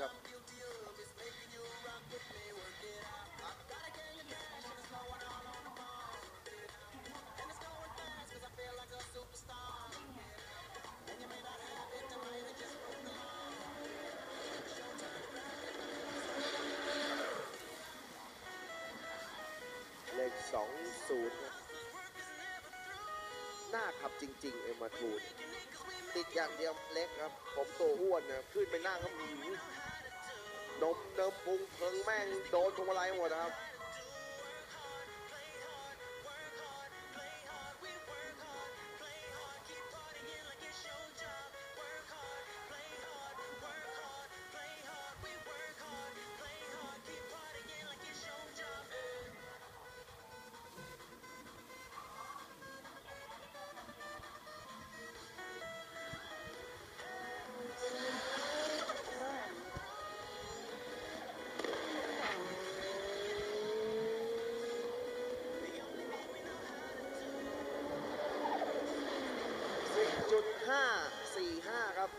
ครับเลขสองศูนย์หน้าขับจริง ๆ เอ็มมาทูนติดอย่างเดียวเล็กครับ ผมตัวอ้วนนะขึ้นไปนั่งก็หืมนม เดิมพุงเพิงแม่งโดนพวงมาลัยหมดนะครับ 5 4 5 ครับ